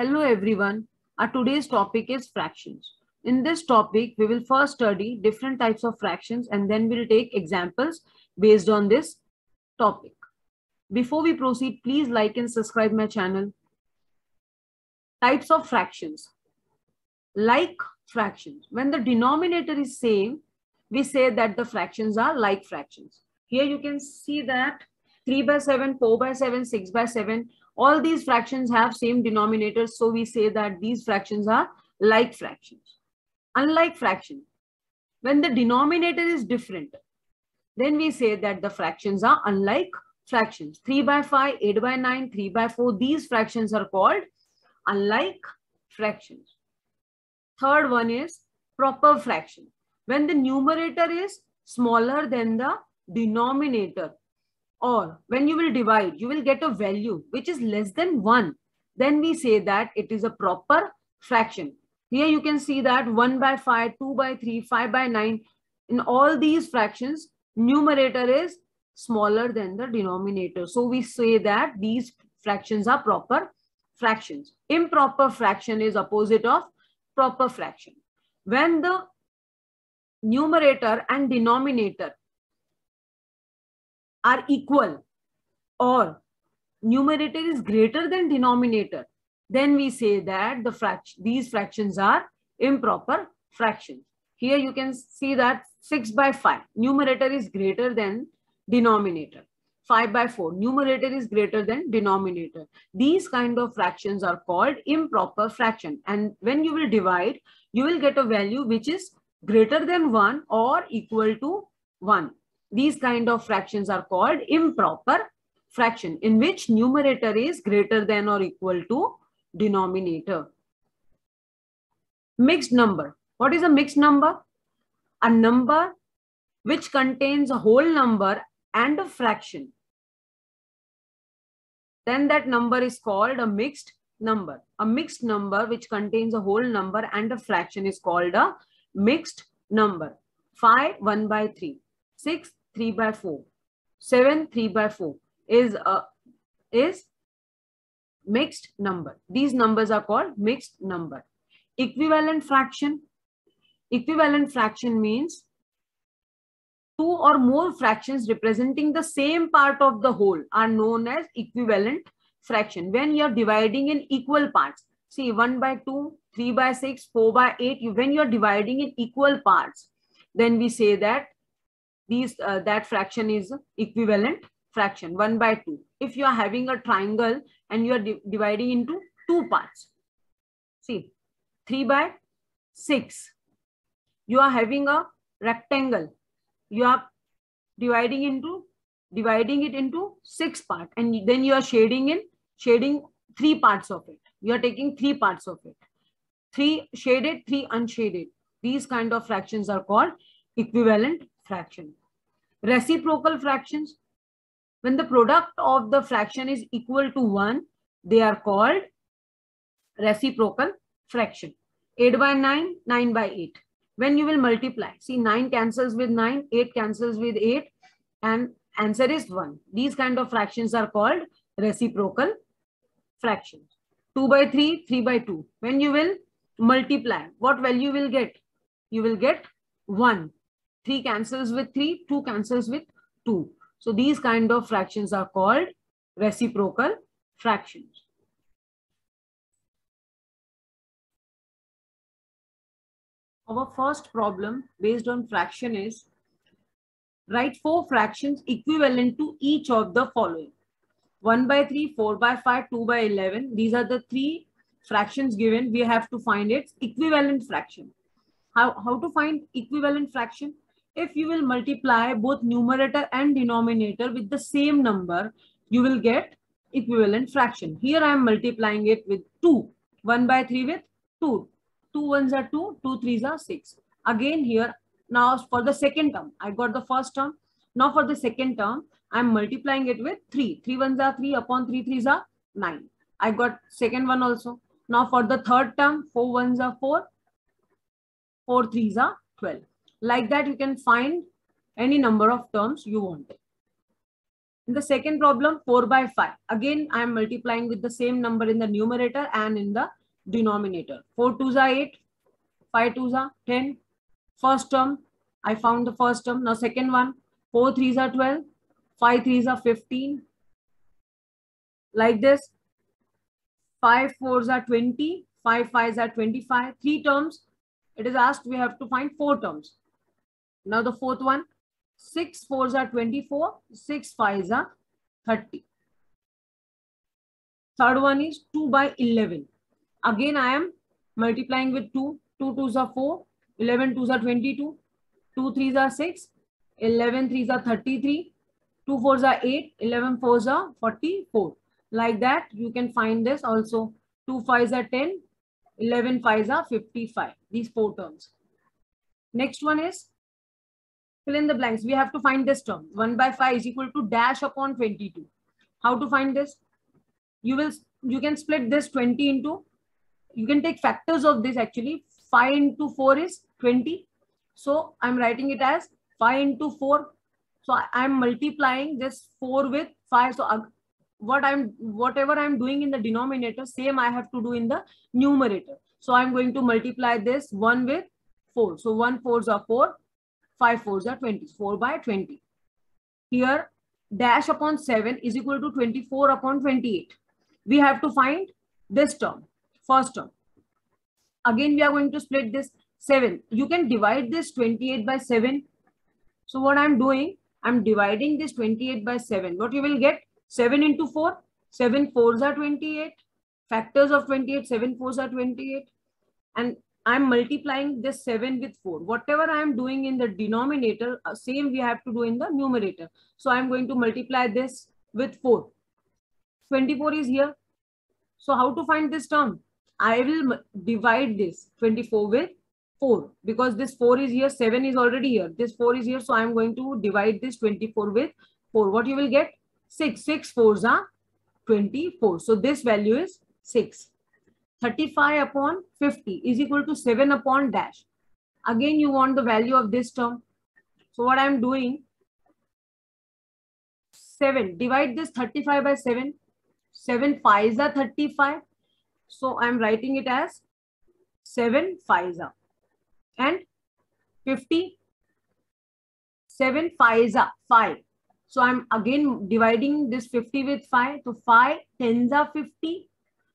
Hello everyone. Our today's topic is fractions. In this topic, we will first study different types of fractions and then we'll take examples based on this topic. Before we proceed, please like and subscribe my channel. Types of fractions. Like fractions. When the denominator is same, we say that the fractions are like fractions. Here you can see that 3 by 7, 4 by 7, 6 by 7, all these fractions have same denominators. So we say that these fractions are like fractions. Unlike fraction, when the denominator is different, then we say that the fractions are unlike fractions. 3 by 5, 8 by 9, 3 by 4, these fractions are called unlike fractions. Third one is proper fraction. When the numerator is smaller than the denominator or when you will divide, you will get a value which is less than 1. Then we say that it is a proper fraction. Here you can see that 1 by 5, 2 by 3, 5 by 9. In all these fractions, numerator is smaller than the denominator. So we say that these fractions are proper fractions. Improper fraction is opposite of proper fraction. When the numerator and denominator are equal or numerator is greater than denominator, then we say that the fraction, these fractions are improper fractions. Here you can see that 6 by 5, numerator is greater than denominator. 5 by 4, numerator is greater than denominator. These kind of fractions are called improper fraction. And when you will divide, you will get a value which is greater than 1 or equal to 1. These kind of fractions are called improper fraction in which numerator is greater than or equal to denominator. Mixed number. What is a mixed number? A number which contains a whole number and a fraction. Then that number is called a mixed number. A mixed number which contains a whole number and a fraction is called a mixed number. 5, 1 by 3. 6, 3 by 4. 7, 3 by 4 is a is mixed number. These numbers are called mixed number. Equivalent fraction. Equivalent fraction means two or more fractions representing the same part of the whole are known as equivalent fraction. When you're dividing in equal parts, see 1 by 2, 3 by 6, 4 by 8, when you're dividing in equal parts, then we say that these uh, that fraction is equivalent fraction 1 by 2 if you are having a triangle and you are di dividing into two parts see 3 by 6 you are having a rectangle. You are dividing into dividing it into six part and then you are shading in shading three parts of it. You are taking three parts of it. Three shaded three unshaded. These kind of fractions are called equivalent fraction Reciprocal fractions. When the product of the fraction is equal to 1, they are called reciprocal fraction. 8 by 9, 9 by 8. When you will multiply, see 9 cancels with 9, 8 cancels with 8 and answer is 1. These kind of fractions are called reciprocal fractions. 2 by 3, 3 by 2. When you will multiply, what value will get? You will get 1. 3 cancels with 3, 2 cancels with 2. So these kind of fractions are called reciprocal fractions. Our first problem based on fraction is write four fractions equivalent to each of the following. 1 by 3, 4 by 5, 2 by 11. These are the three fractions given. We have to find its equivalent fraction. How, how to find equivalent fraction? If you will multiply both numerator and denominator with the same number, you will get equivalent fraction. Here I am multiplying it with 2. 1 by 3 with 2. 2 ones are 2, 2 threes are 6. Again here, now for the second term, I got the first term. Now for the second term, I am multiplying it with 3. 3 ones are 3 upon 3 threes are 9. I got second one also. Now for the third term, 4 ones are 4. 4 threes are 12. Like that, you can find any number of terms you want. In the second problem, 4 by 5. Again, I am multiplying with the same number in the numerator and in the denominator. 4 2s are 8, 5 2s are 10. First term, I found the first term. Now second one, 4 3s are 12, 5 3s are 15. Like this, 5 4s are 20, 5 5s are 25. Three terms, it is asked we have to find four terms. Now the fourth one, 6 4s are 24, 6 5s are 30. Third one is 2 by 11. Again, I am multiplying with 2. 2 2s are 4, 11 2s are 22, 2 3s are 6, 11 3s are 33, 2 4s are 8, 11 4s are 44. Like that, you can find this also. 2 5s are 10, 11 5s are 55. These four terms. Next one is fill in the blanks. We have to find this term. 1 by 5 is equal to dash upon 22. How to find this? You will you can split this 20 into you can take factors of this actually 5 into 4 is 20 so i'm writing it as 5 into 4 so I, am multiplying this 4 with 5 so what i'm whatever i'm doing in the denominator same i have to do in the numerator so i'm going to multiply this 1 with 4 so 1 4s are 4 5 4s are 20 4 by 20 here dash upon 7 is equal to 24 upon 28 we have to find this term first term. Again, we are going to split this 7. You can divide this 28 by 7. So what I'm doing, I'm dividing this 28 by 7. What you will get? 7 into 4. 7 4s are 28. Factors of 28, 7 4s are 28. And I'm multiplying this 7 with 4. Whatever I am doing in the denominator, uh, same we have to do in the numerator. So I'm going to multiply this with 4. 24 is here. So how to find this term? I will divide this 24 with 4 because this 4 is here, 7 is already here. This 4 is here. So I'm going to divide this 24 with 4. What you will get? 6. 6 4s are 24. So this value is 6. 35 upon 50 is equal to 7 upon dash. Again, you want the value of this term. So what I'm doing, 7. Divide this 35 by 7. 7 5s are 35. So I'm writing it as 7 are and 50 7 are 5. So I'm again dividing this 50 with 5. So 5 10s are 50.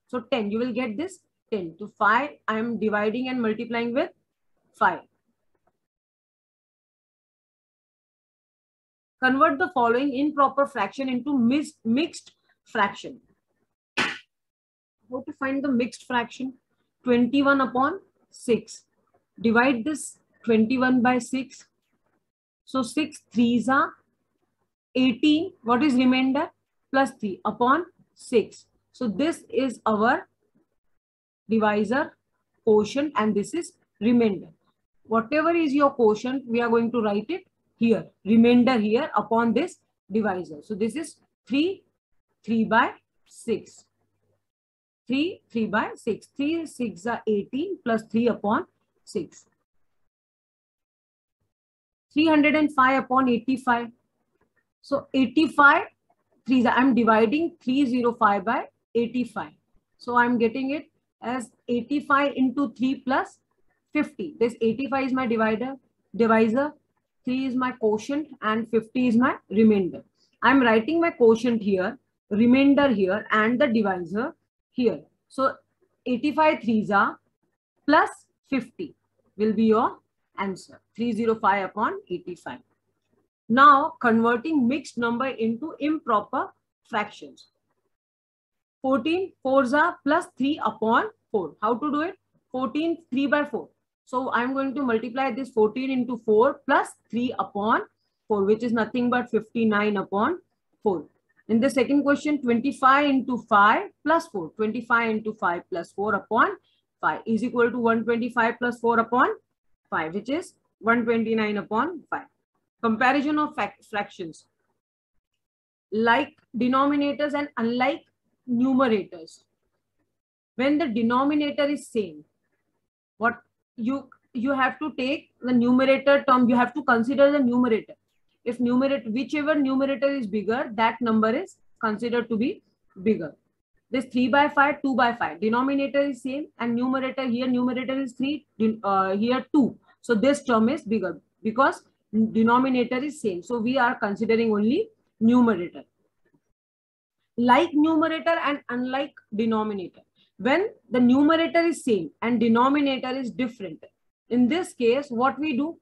So 10 you will get this 10 to 5 I am dividing and multiplying with 5. Convert the following improper fraction into mixed fraction how to find the mixed fraction? 21 upon 6. Divide this 21 by 6. So 6 3s are 18. What is remainder? Plus 3 upon 6. So this is our divisor quotient and this is remainder. Whatever is your quotient, we are going to write it here. Remainder here upon this divisor. So this is 3, 3 by 6. 3, 3 by 6. 3, 6 are 18 plus 3 upon 6. 305 upon 85. So 85, 3, I'm dividing 305 by 85. So I'm getting it as 85 into 3 plus 50. This 85 is my divider, divisor, 3 is my quotient and 50 is my remainder. I'm writing my quotient here, remainder here and the divisor here. So 85 threes are plus 50 will be your answer. 305 upon 85. Now converting mixed number into improper fractions. 14 fours are plus 3 upon 4. How to do it? 14 3 by 4. So I'm going to multiply this 14 into 4 plus 3 upon 4 which is nothing but 59 upon 4. In the second question, 25 into 5 plus 4. 25 into 5 plus 4 upon 5 is equal to 125 plus 4 upon 5, which is 129 upon 5. Comparison of fractions. Like denominators and unlike numerators. When the denominator is same, what you you have to take the numerator term, you have to consider the numerator. if numerator whichever numerator is bigger that number is considered to be bigger. This 3 by 5 2 by 5 denominator is same and numerator here numerator is 3 uh, here 2 so this term is bigger because denominator is same. So we are considering only numerator like numerator and unlike denominator. When the numerator is same and denominator is different in this case what we do?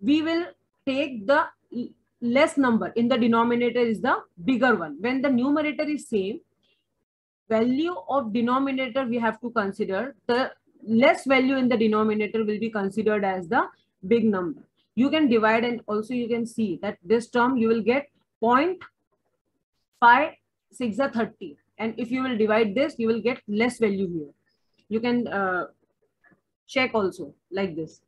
We will take the less number. In the denominator is the bigger one. When the numerator is same value of denominator we have to consider. The less value in the denominator will be considered as the big number. You can divide and also you can see that this term you will get 0.5 6 are 30 and if you will divide this you will get less value here. You can uh, check also like this.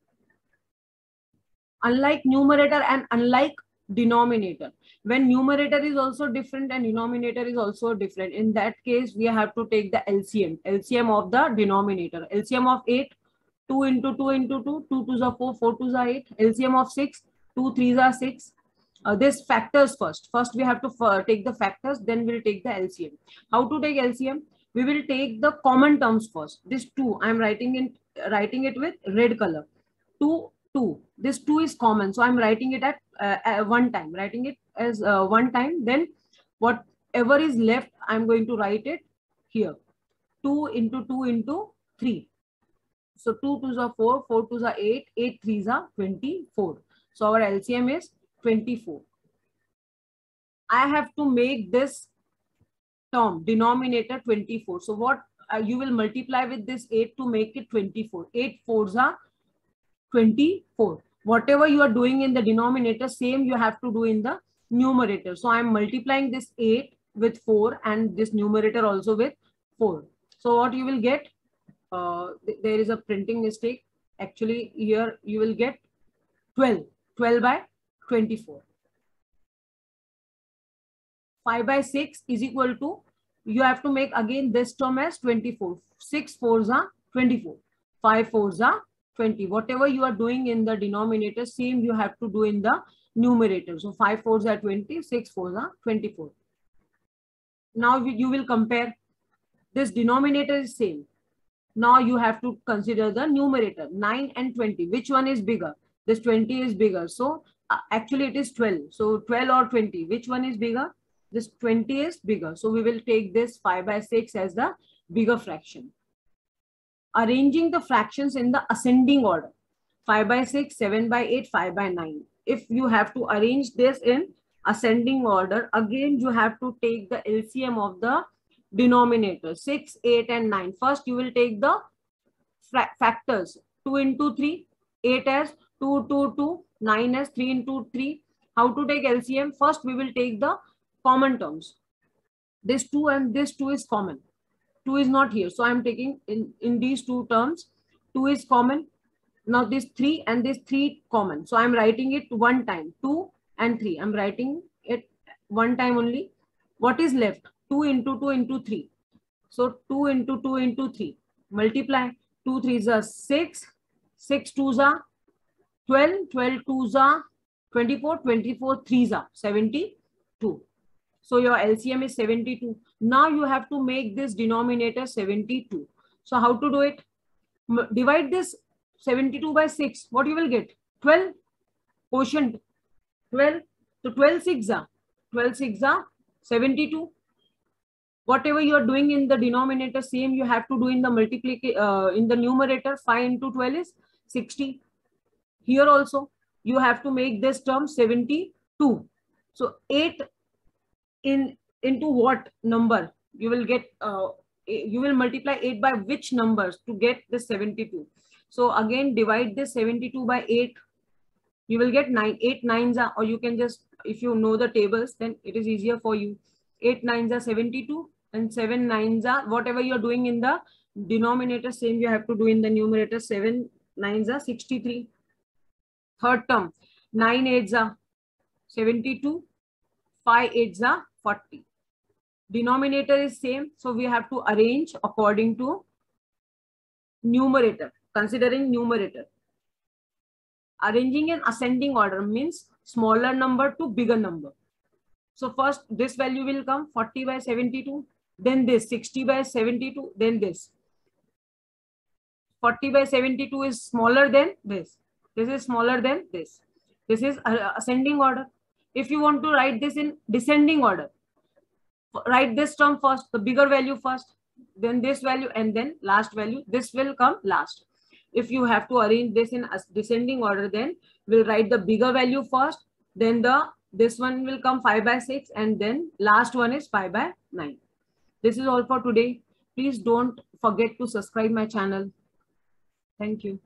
Unlike numerator and unlike denominator. When numerator is also different and denominator is also different in that case we have to take the lcm lcm of the denominator. Lcm of 8 2 into 2 into 2 2 2s are 4 4 2s are 8 lcm of 6 2 3s are 6 uh, this factors first. First, we have to take the factors, then we'll take the LCM. How to take LCM? We will take the common terms first. This 2, I'm writing, in, writing it with red color. 2, 2. This 2 is common. So I'm writing it at, uh, one time. Writing it as uh, one time. Then whatever is left, I'm going to write it here. 2 into 2 into 3. So 2 2s are 4, 4 2s are 8, 8 3s are 24. So our LCM is 24. I have to make this term denominator 24. So what uh, you will multiply with this 8 to make it 24. 8 fours are 24. Whatever you are doing in the denominator, same you have to do in the numerator. So I'm multiplying this 8 with 4 and this numerator also with 4. So what you will get, uh, th there is a printing mistake. Actually, here you will get 12. 12 by 24. 5 by 6 is equal to, you have to make again this term as 24. 6 4s are 24. 5 4s are 20. Whatever you are doing in the denominator, same you have to do in the numerator. So 5 4s are 20, 6 4s are 24. Now you will compare. This denominator is same. Now you have to consider the numerator 9 and 20. Which one is bigger? This 20 is bigger. So actually it is 12. So 12 or 20, which one is bigger? This 20 is bigger. So we will take this 5 by 6 as the bigger fraction. Arranging the fractions in the ascending order. 5 by 6, 7 by 8, 5 by 9. If you have to arrange this in ascending order, again you have to take the LCM of the denominator 6, 8 and 9. First you will take the factors 2 into 3, 8 as 2, 2, 2, 9 as 3 into 3. How to take LCM? First, we will take the common terms. This 2 and this 2 is common. 2 is not here. So I'm taking in, in these two terms, 2 is common. Now this 3 and this 3 common. So I'm writing it one time, 2 and 3. I'm writing it one time only. What is left? 2 into 2 into 3. So 2 into 2 into 3. Multiply. 2 3s are 6. 6 2s are 12, 12 2s are 24, 24 3s are 72. So your LCM is 72. Now you have to make this denominator 72. So how to do it? M divide this 72 by 6. What you will get? 12 quotient 12. So 12 6 are 12 6 are 72. Whatever you are doing in the denominator, same you have to do in the multiplication uh, in the numerator. 5 into 12 is 60. Here also, you have to make this term 72. So 8 in into what number? You will get, uh, you will multiply 8 by which numbers to get the 72. So again, divide this 72 by 8. You will get 9. 8 nines are, or you can just, if you know the tables, then it is easier for you. 8 nines are 72 and 7 nines are, whatever you're doing in the denominator, same you have to do in the numerator. 7 nines are 63. Third term, 9 8s are 72, 5 8s are 40. Denominator is same, so we have to arrange according to numerator, considering numerator. arranging in ascending order means smaller number to bigger number. So first this value will come 40 by 72, then this 60 by 72, then this. 40 by 72 is smaller than this. This is smaller than this. This is ascending order. If you want to write this in descending order, write this term first, the bigger value first, then this value, and then last value. This will come last. If you have to arrange this in descending order, then we'll write the bigger value first, then the this one will come 5 by 6, and then last one is 5 by 9. This is all for today. Please don't forget to subscribe my channel. Thank you.